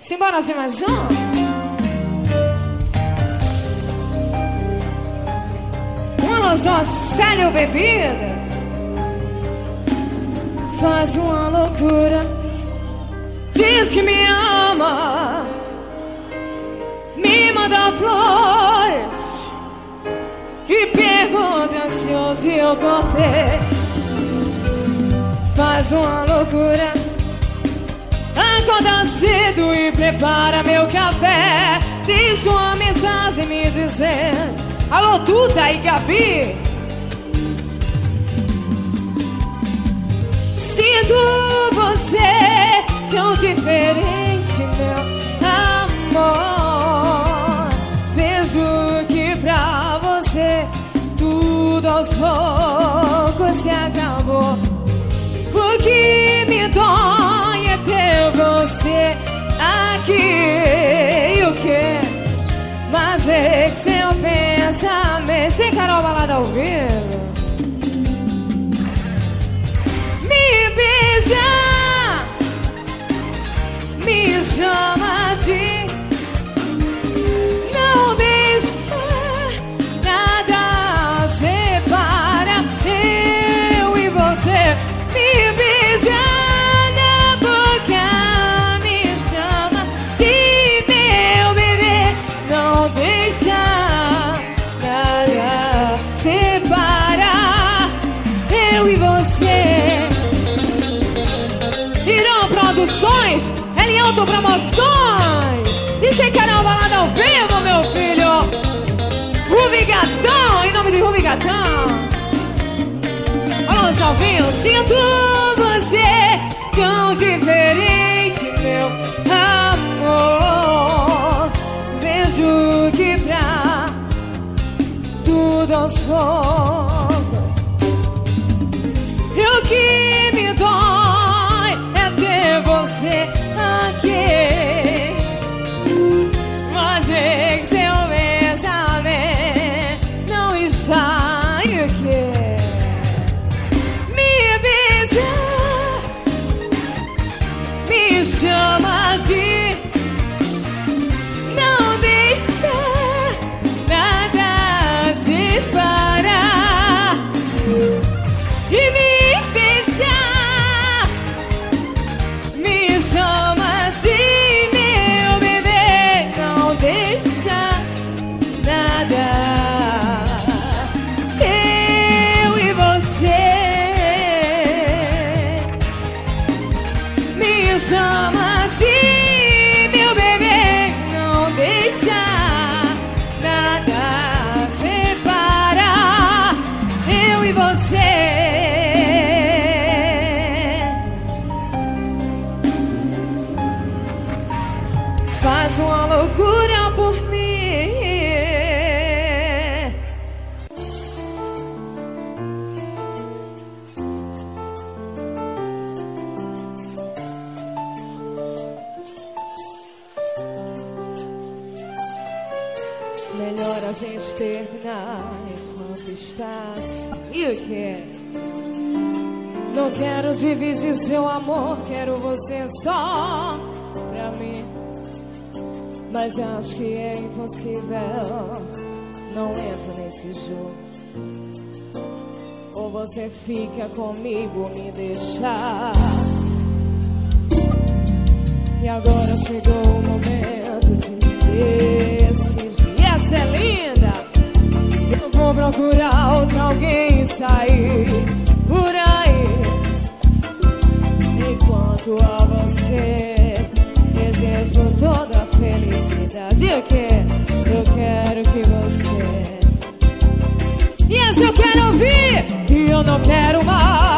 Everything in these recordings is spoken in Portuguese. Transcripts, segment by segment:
Simbora de mais um? Uma só sério bebida. Faz uma loucura. Diz que me ama. Me manda flores. E pergunta se hoje eu cortei Faz uma loucura Acorda cedo e prepara meu café. Diz uma mensagem me dizendo: Alô, Duda e Gabi. Sinto você tão diferente, meu amor. Vejo que pra você tudo aos poucos se acabou. O que me dói ter você aqui. E o que? Mas é que seu pensamento. Sem Carol Balada ao vivo. Me beija, me chama Alô, Salvinho, sinto você tão diferente, meu amor. Vejo que pra tudo aos seu amor, quero você só pra mim. Mas acho que é impossível, não entro nesse jogo. Ou você fica comigo, me deixar. E agora chegou o momento de me decidir. Essa é linda! Eu vou procurar outra alguém sair Enquanto a você desejo toda a felicidade. Que? Eu quero que você. E essa eu quero ouvir! E eu não quero mais.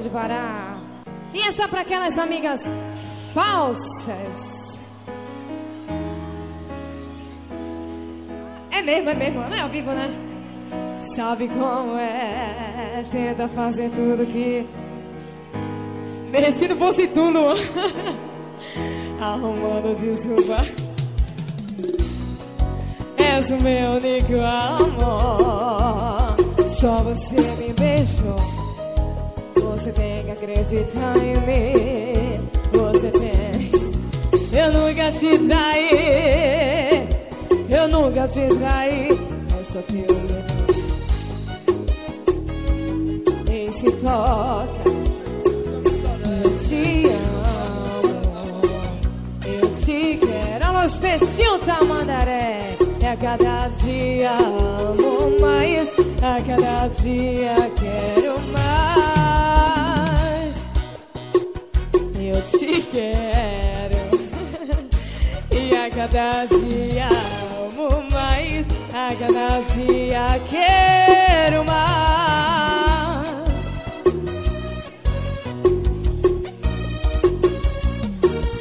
Pode parar. E essa é pra aquelas amigas falsas. É mesmo, é mesmo, não é ao vivo, né? Sabe como é? Tenta fazer tudo que merecido fosse tudo. Arrumando desculpa. És o meu único amor. Só você me beijou. Você tem que acreditar em mim. Você tem. Eu nunca te traí. Eu nunca te traí. É só teu Nem se toca. Eu te amo. Eu te quero. Alô, especial Tamandaré. A cada dia amo mais. A cada dia quero quero. E a cada dia amo mais. A cada dia quero mais.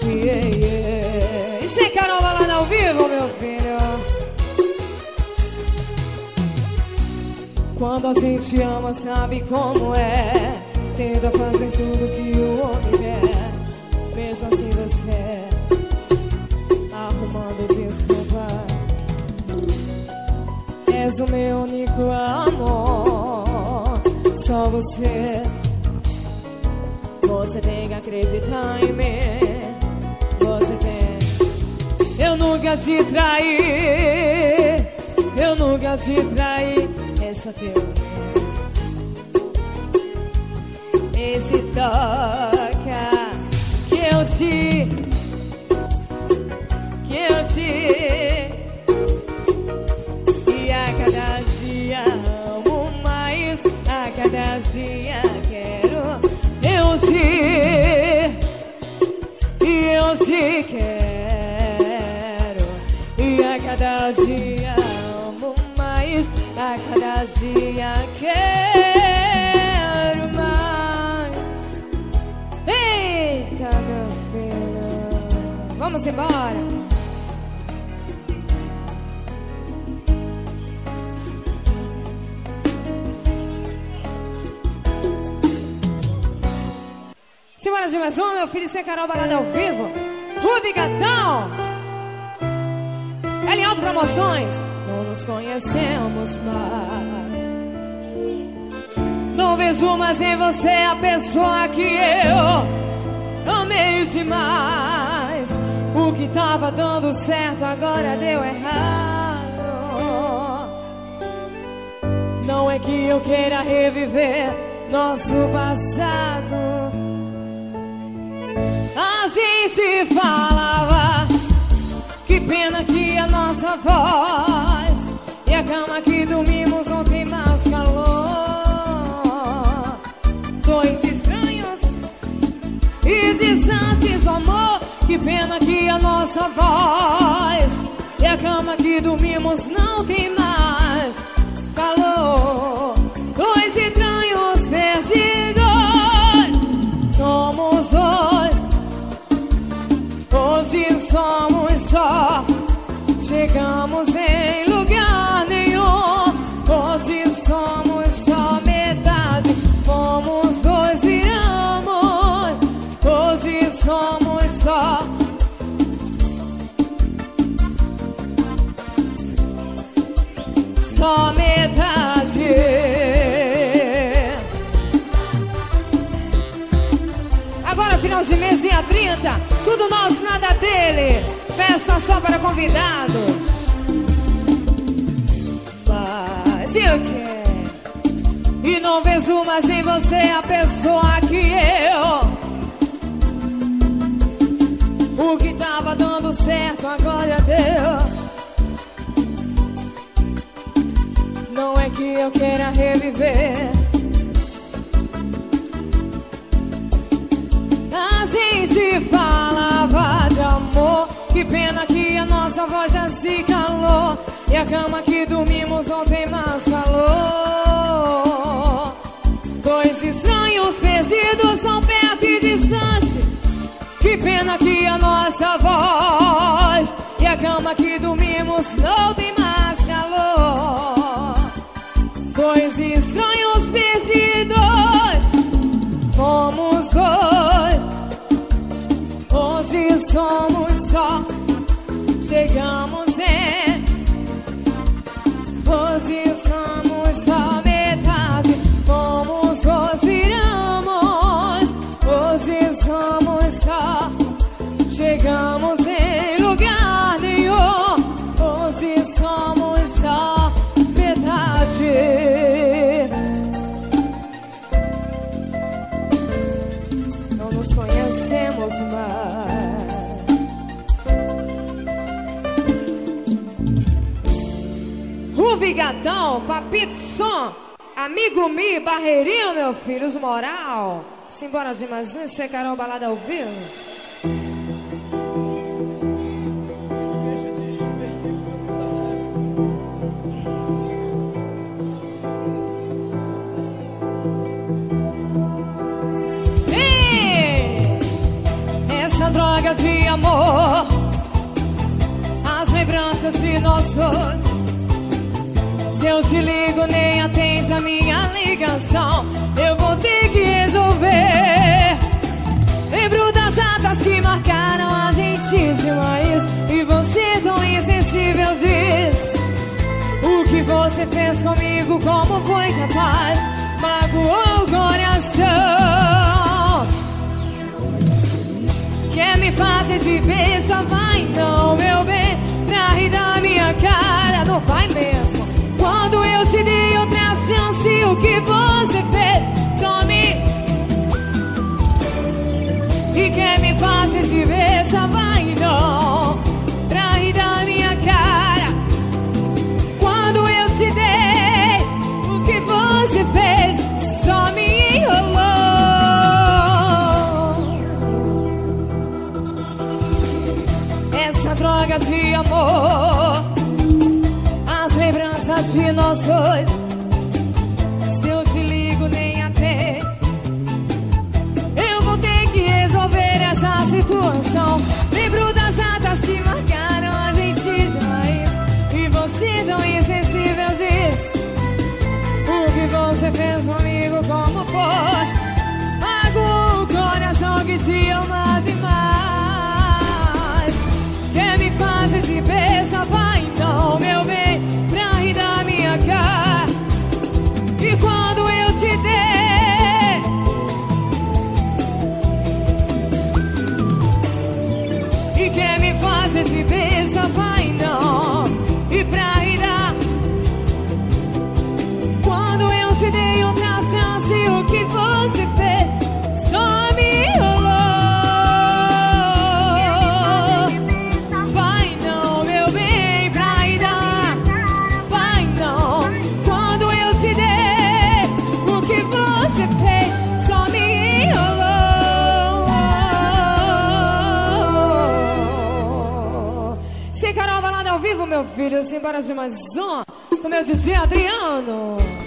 Yeah, yeah. E sem Carol balada ao vivo, meu filho. Quando a gente ama, sabe como é. Tenta fazer tudo que o você arrumando desculpa. És o meu único amor. Só você. Você tem que acreditar em mim. Você tem. Eu nunca te traí. Eu nunca te traí. Essa teu Esse toca eu te que te e a cada dia amo mais a cada dia quero. Eu te e eu te quero. E a cada dia amo mais a cada dia quero vamos embora Simbora de mais uma, meu filho, sem Carol Balada ao vivo. Rubi Gatão. L Alto Promoções. Não nos conhecemos mais. Não vejo mais em você a pessoa que eu amei demais. O que tava dando certo agora deu errado. Não é que eu queira reviver nosso passado. Assim se falava. Que pena que a nossa voz nossa voz. E a cama que dormimos não tem mais convidados. Mas e o que? E não vejo mais em você a pessoa que eu. O que tava dando certo agora deu. Não é que eu queira reviver. A gente falava de amor. Pena que a nossa voz já se calou. E a cama que dormimos não tem mais calor. Dois estranhos perdidos são perto e distante. Que pena que a nossa voz e a cama que dormimos não tem Amigo Mi, Barreirinho, meu filho, os moral. Simbora de Mazinho, você Carol Balada ao vivo. Ei, Essa droga de amor, as lembranças de. Se eu te ligo, nem atende a minha ligação. Eu vou ter que resolver. Lembro das datas que marcaram a gente demais. E você tão insensível diz: O que você fez comigo, como foi capaz? Magoou o coração. Filho, simbora de mais um. O meu DJ Adriano.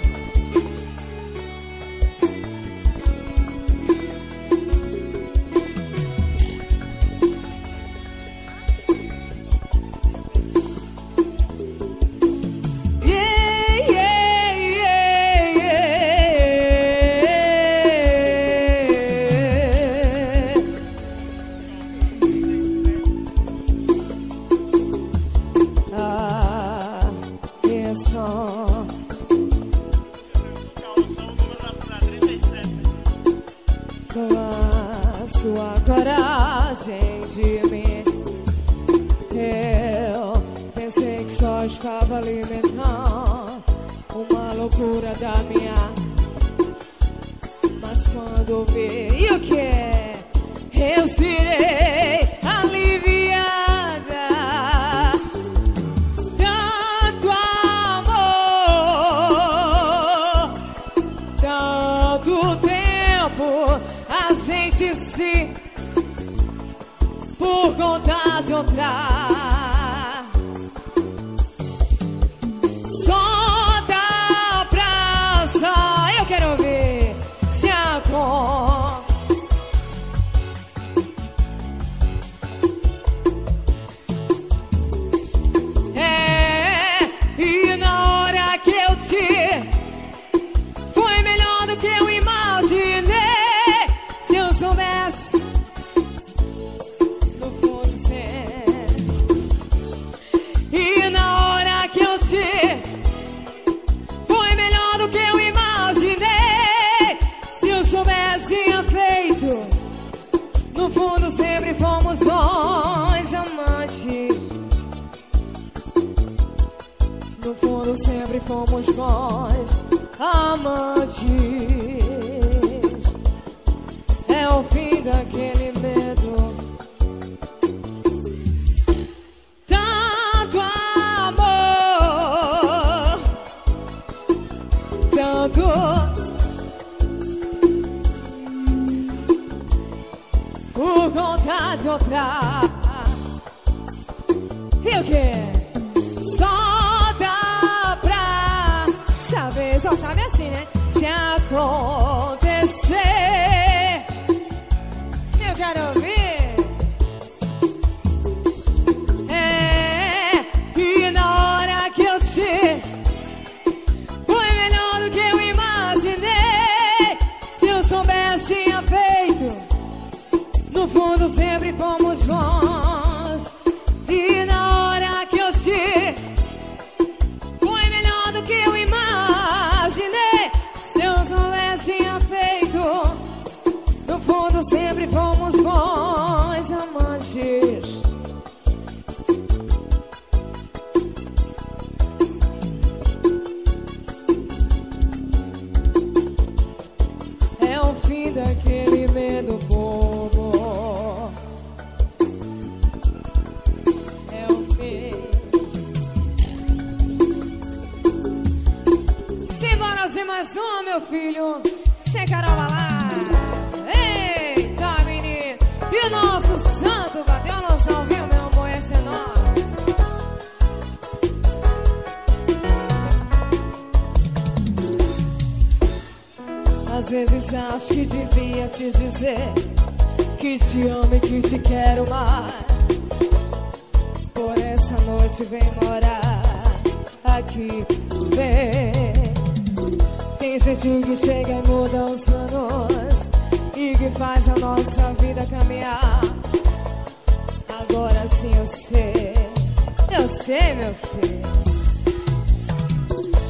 somos nós. Às vezes acho que devia te dizer que te amo e que te quero mais. Por essa noite vem morar aqui, vem. Tem gente que chega e muda os planos e que faz a nossa vida caminhar. Agora sim eu sei, eu sei, meu filho.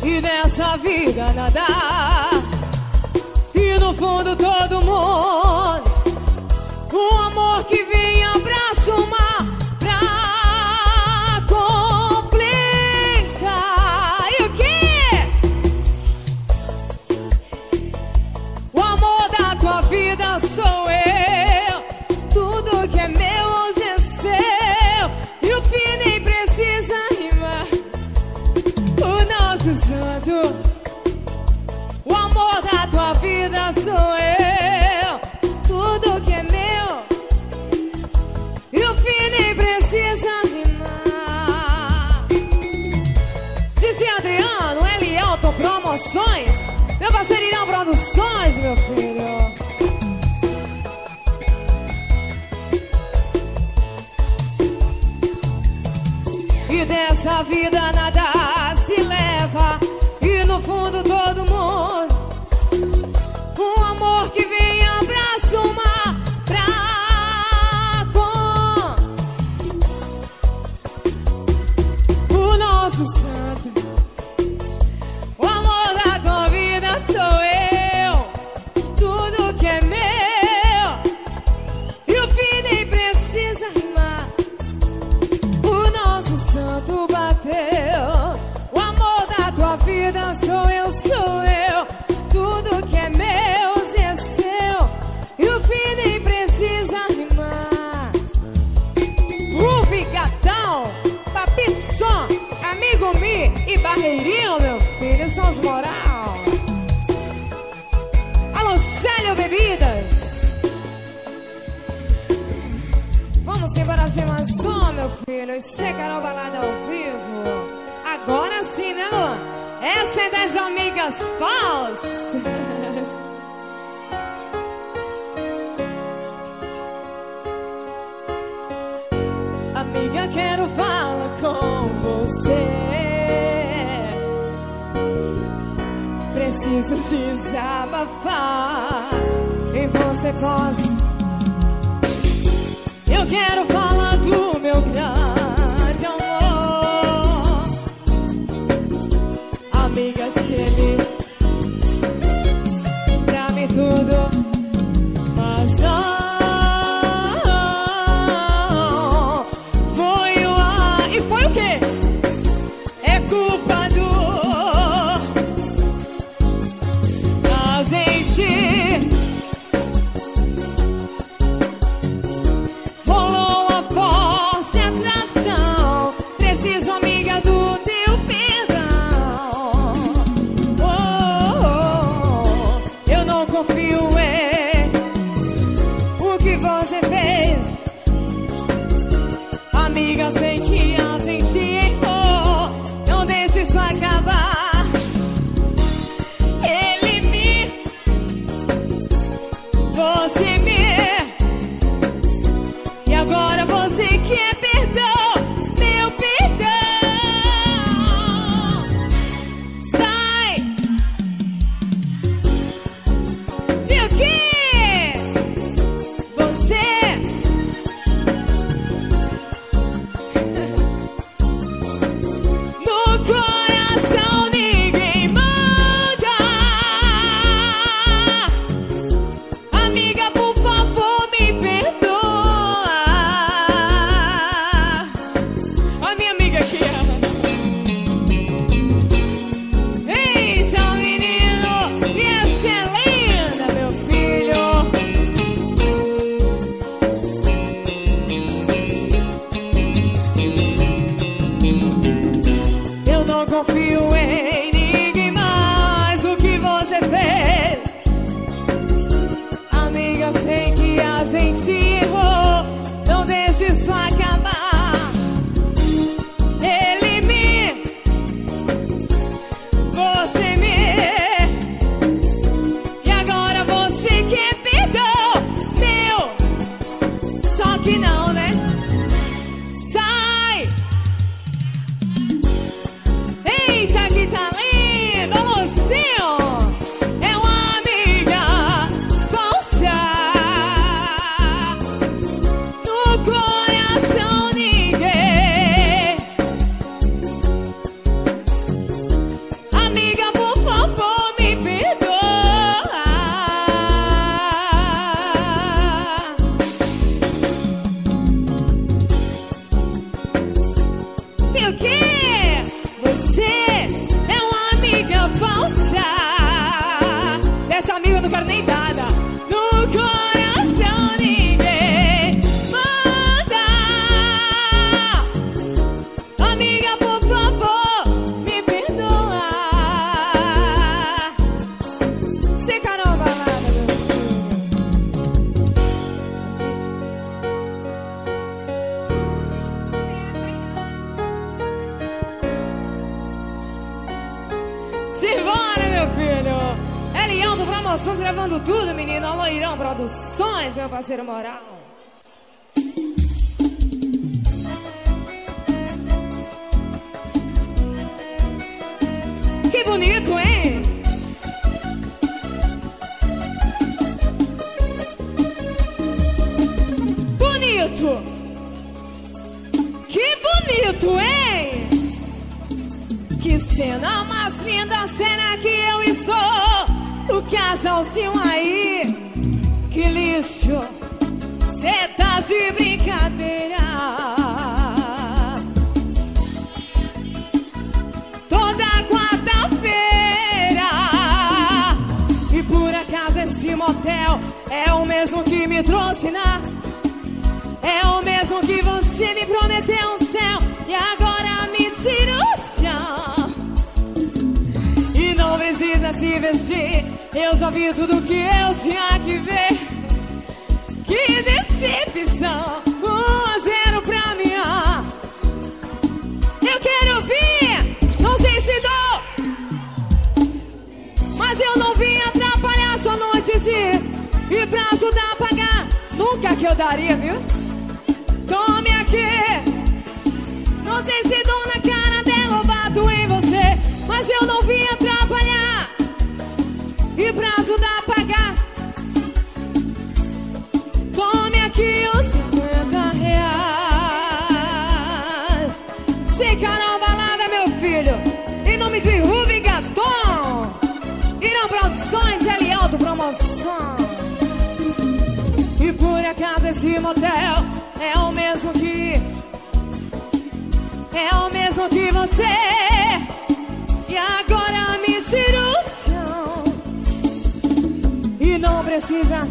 E nessa vida nada no fundo todo mundo Um amor que vem abraçar somar Pra complicar. E o que O amor da tua vida sou Deus. músicas falsas. Amiga, quero falar com você. Preciso desabafar em você posso. Eu quero falar do meu grau. E o que Você é uma amiga falsa. Essa amiga eu não quero nem dar. meu moral. E pra ajudar a pagar, nunca que eu daria, viu? Que você. E agora me tira o chão. E não precisa.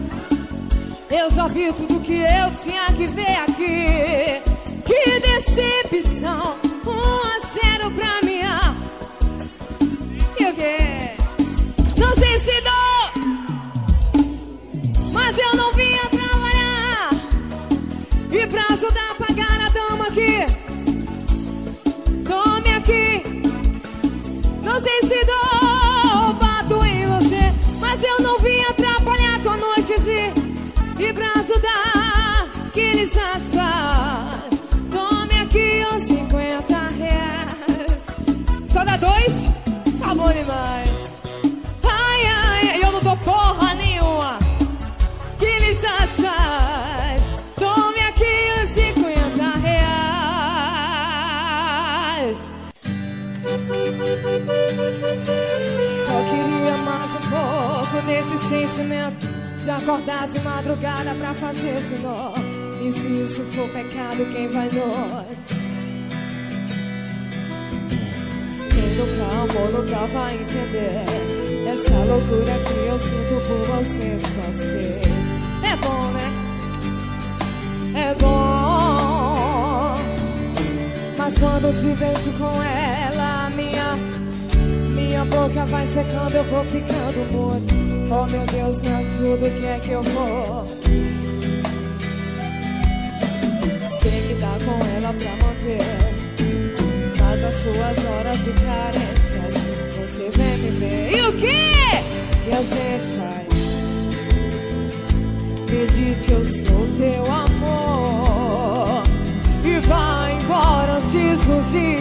Eu já vi tudo que eu tinha que ver aqui. Que decepção desse sentimento De acordar de madrugada pra fazer esse nó E se isso for pecado, quem vai nós? Quem nunca amou nunca vai entender Essa loucura que eu sinto por você só sei É bom, né? É bom Mas quando te vejo com ela, minha boca vai secando, eu vou ficando morto. Oh meu Deus, me ajuda, o que é que eu vou? Sei que dá com ela pra manter. Mas as suas horas de carências, você vem me ver. E o que? E a gente vai. Me diz que eu sou teu amor. E vai embora antes do dia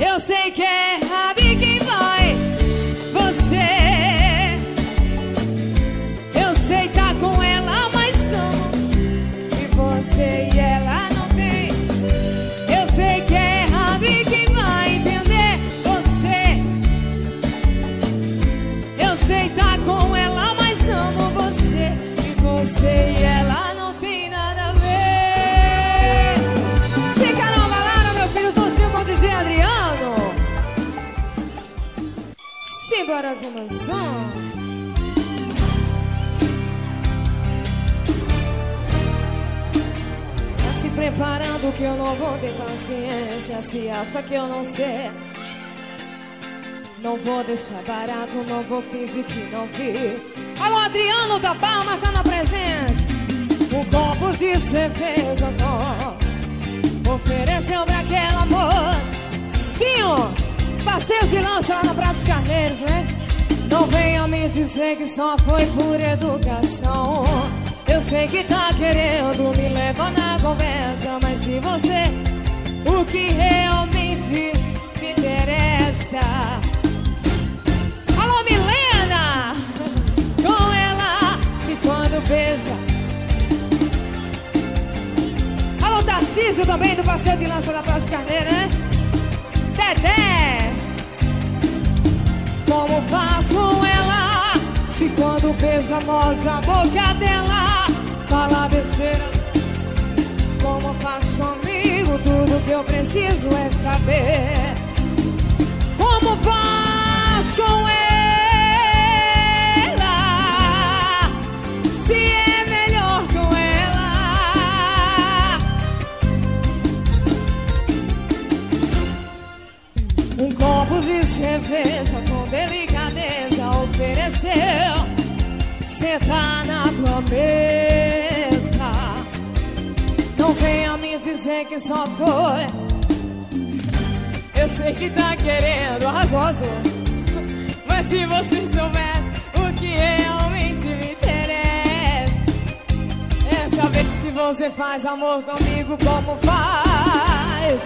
Eu sei eu não vou ter paciência. Se acha que eu não sei. Não vou deixar barato, não vou fingir que não vi. Alô, Adriano da Barra marcando a presença. Um copo de cerveja com ofereceu pra aquele amor. Zezinho, passeios de lancha lá na Praia dos Carneiros, né? Não venha me dizer que só foi por educação. Eu sei que tá querendo me levar na conversa, mas se você o que realmente me interessa. Alô, Milena! Com ela, se quando beija. Alô, Tarcísio também do Passeio de Lança da Praça de Carneiro, né? Dedé! Como faço ela? Se quando beija, moja a boca dela, fala besteira. Faz comigo? Tudo que eu preciso é saber. Como faz com ela? Se é melhor com ela. Um copo de cerveja com delicadeza ofereceu. Senta na tua mesa. Que só foi. Eu sei que tá querendo arrasou, Mas se você soubesse o que realmente me interessa, é saber se você faz amor comigo como faz.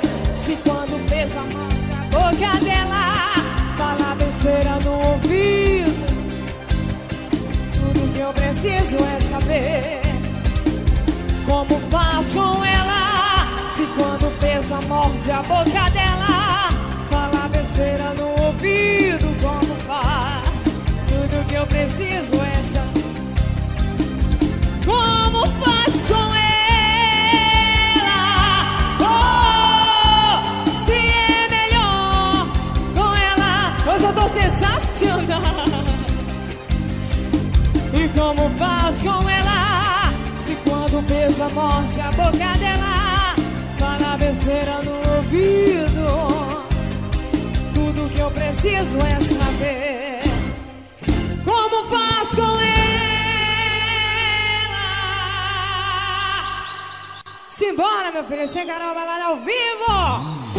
Se quando beija a mão na boca dela, fala besteira no ouvido. Tudo que eu preciso é saber como faz com ela. Pensa, morde a boca dela. Fala besteira no ouvido, como faz. Tudo que eu preciso é saber. Como faz com ela? Oh, se é melhor com ela. Hoje eu tô sensacional. E como faz com ela? Se quando beija, morde a boca dela, fala besteira no ouvido. Tudo que eu preciso é saber como faz com ela. Simbora, meu filho, sem Carol Balada ao vivo!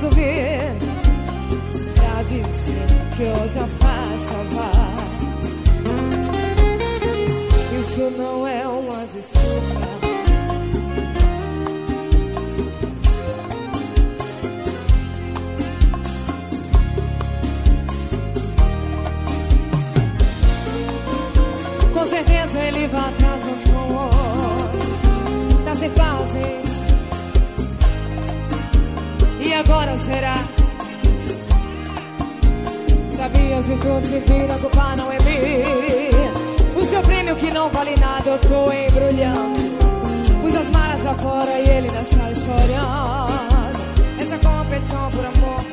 Resolver pra dizer que eu já faço vá. Isso não é uma desculpa. Será? Sabias de tudo se vira, culpa não é minha. O seu prêmio que não vale nada, eu tô embrulhando. Pus as malas pra fora e ele ainda sai chorando. Essa competição por amor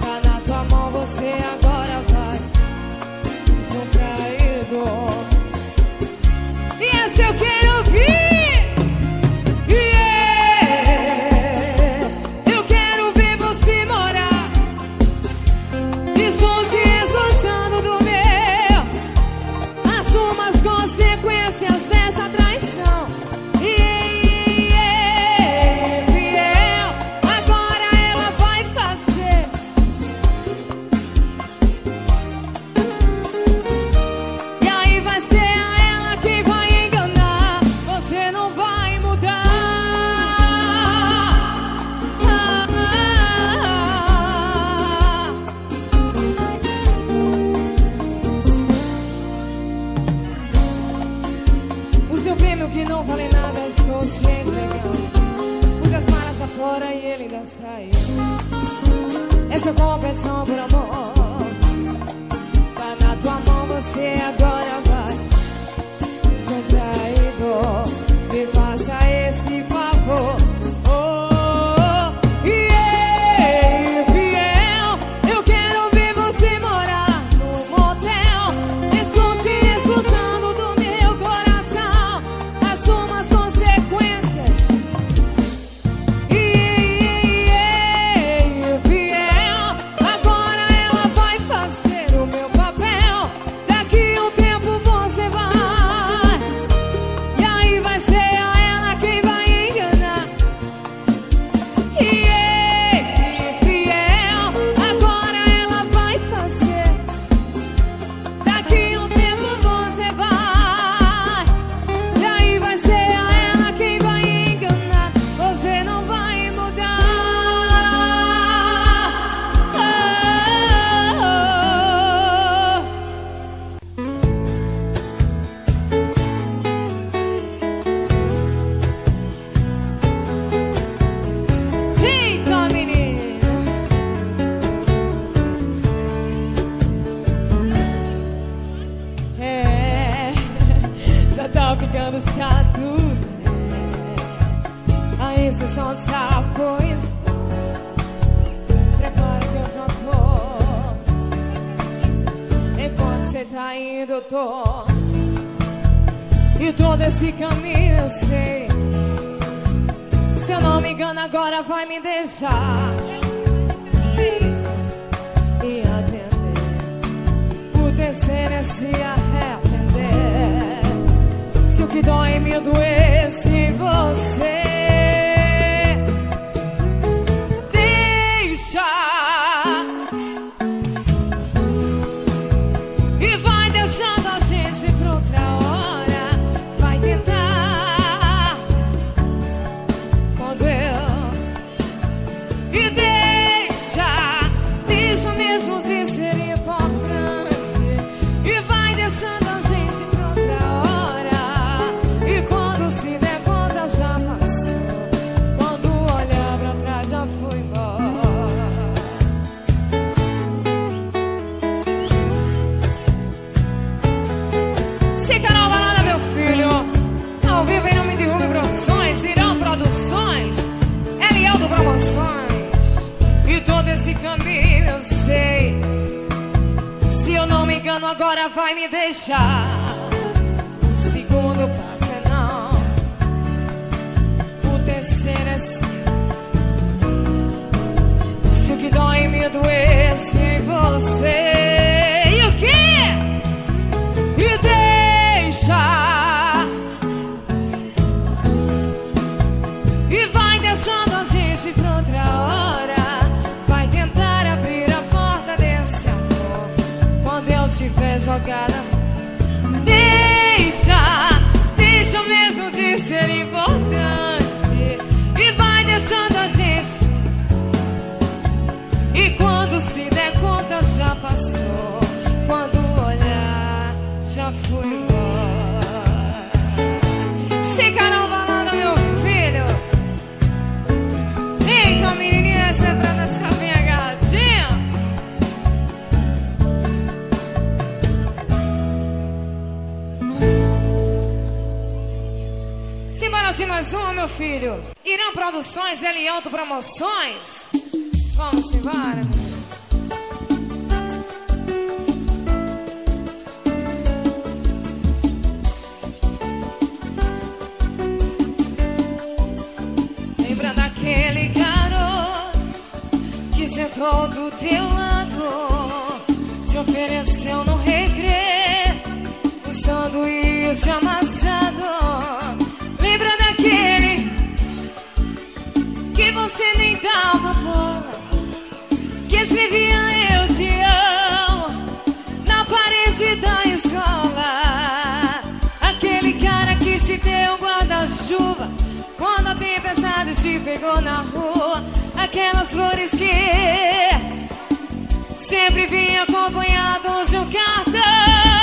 tá na tua mão, você agora teu lado se ofereceu no regre um sanduíche amassado. Lembra daquele que você nem dava bola, que escrevia eu te amo na parede da escola. Aquele cara que te deu guarda-chuva quando a tempestade te pegou na rua. Aquelas flores que sempre vinha acompanhado de um cartão.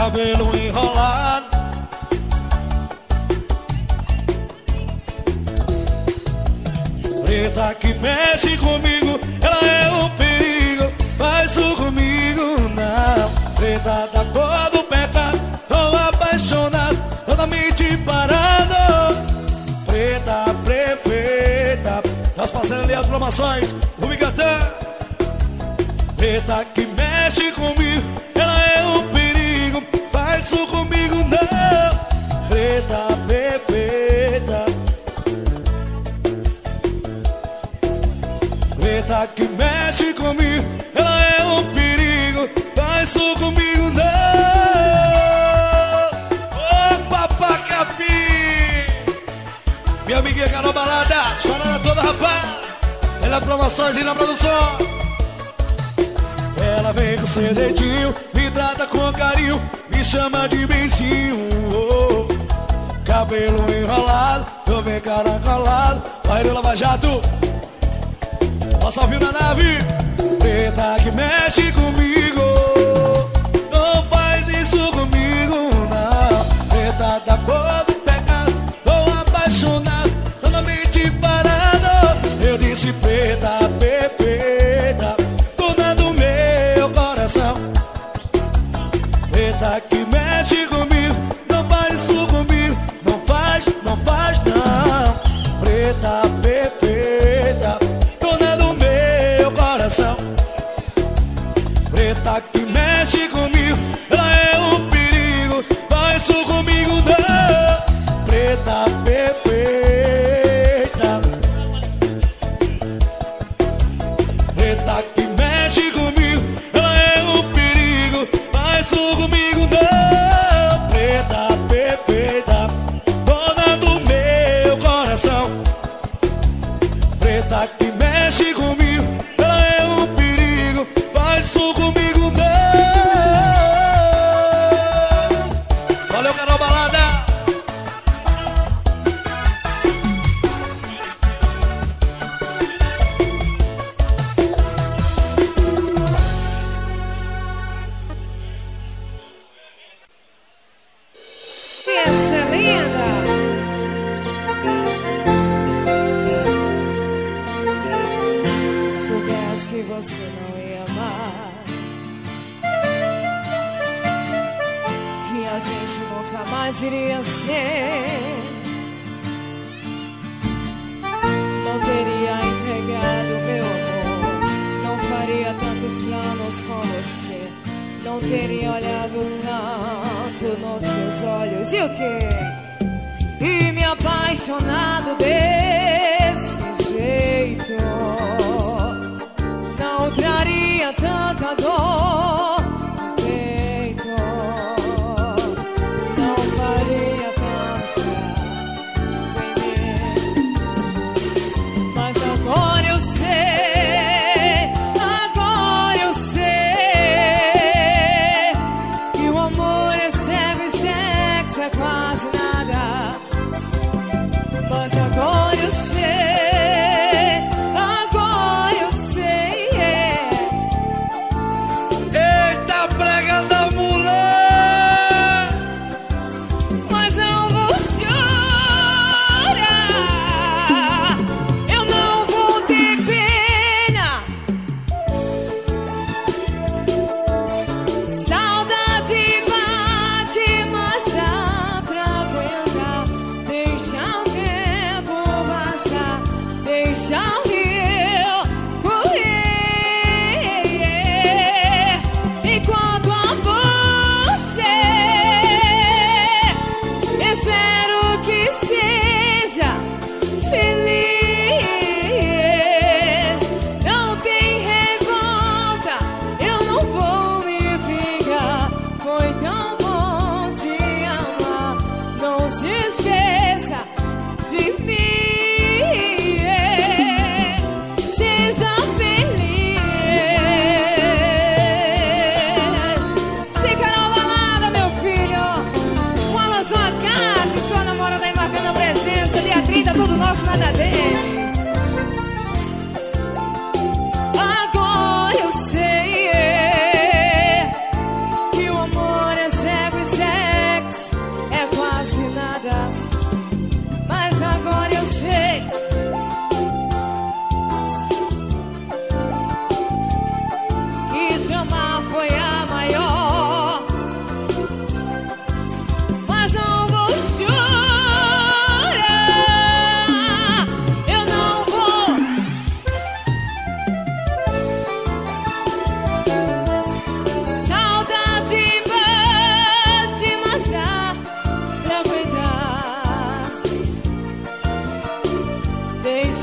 cabelo enrolado. Preta que mexe comigo, ela é um perigo. Faz o comigo não. Preta da cor do pecado, tô apaixonado Totalmente parado. Preta prefeita, nós passando ali as promoções Rubicatã Preta que mexe comigo rapaz. Ela é promoções e na produção. Ela vem com seu jeitinho Me trata com carinho Me chama de benzinho. Cabelo enrolado tô bem caracolado Vai do Lava Jato. Ó, salve na nave Preta que mexe comigo.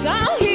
Oh.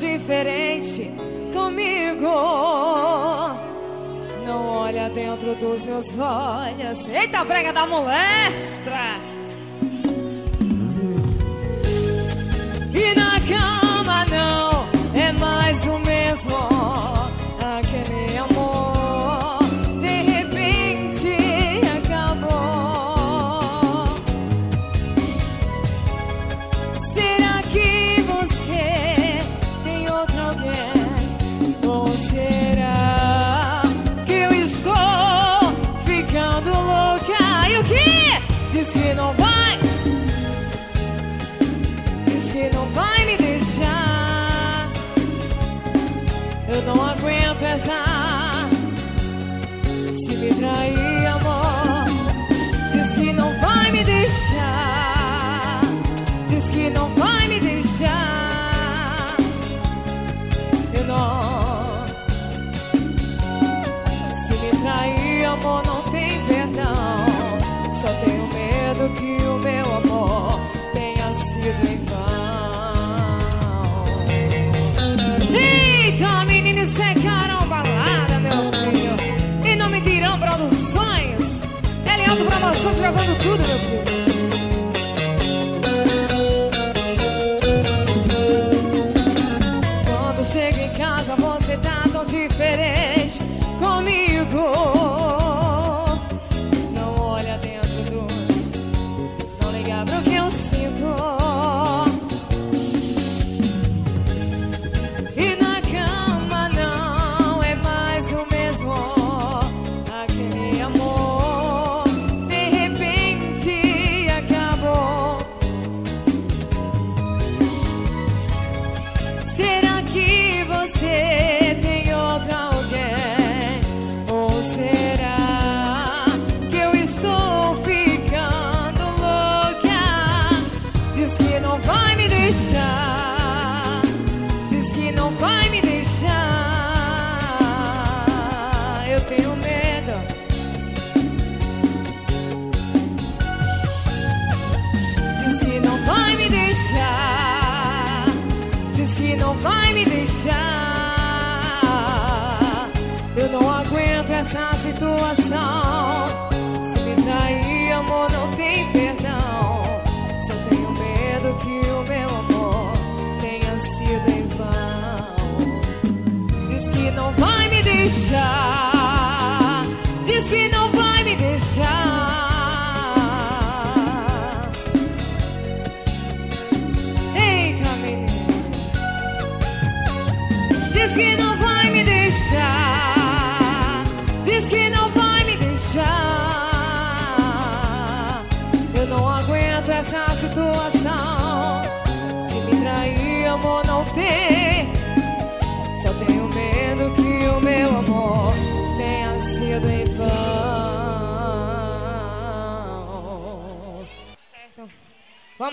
Diferente comigo. Não olha dentro dos meus olhos. Eita, brega da molestra! Gravando tudo, meu filho.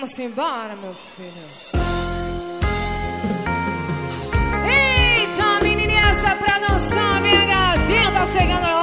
Vamos embora, meu filho. Eita, menininha, essa é pra dançar, minha gatinha tá chegando agora.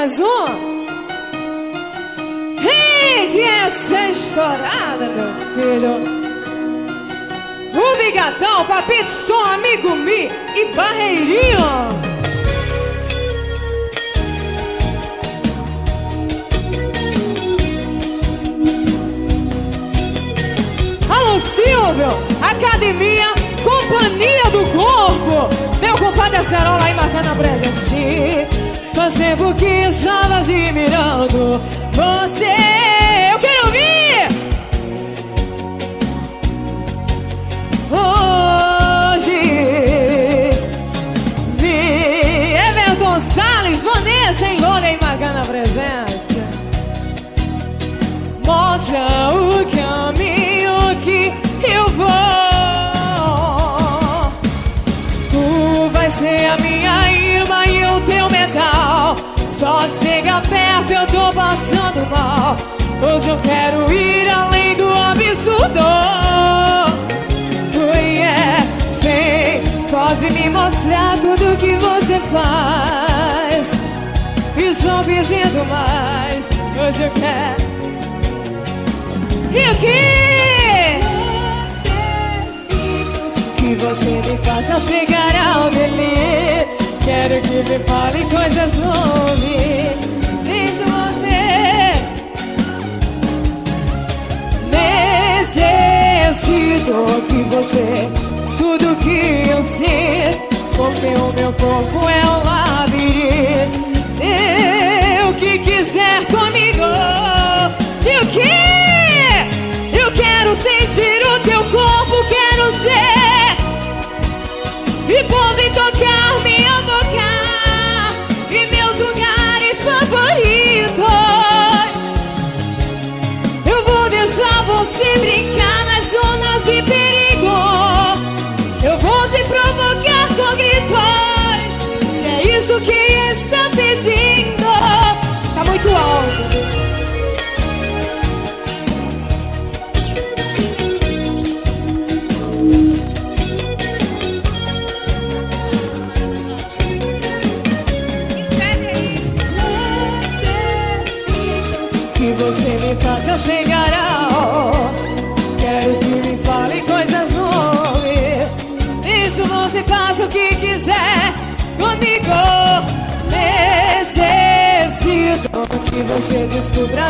mais um. Rede essa é estourada, meu filho. Obrigadão, papito, som, amigo mi e barreirinho. Academia, Companhia do Corpo. Meu compadre Acerola aí marcando a presença tempo que estava admirando você normal Hoje eu quero ir além do absurdo yeah. É, vem, pode me mostrar tudo que você faz E só pedindo mais Hoje eu quero E o que? Que você me faça chegar ao delírio Quero que me fale coisas novas. te dou que você, tudo que eu sinto, porque o meu corpo é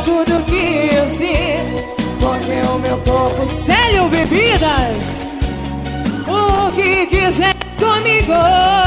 lado do 15 Porque o meu corpo Célio Bebidas O que quiser comigo.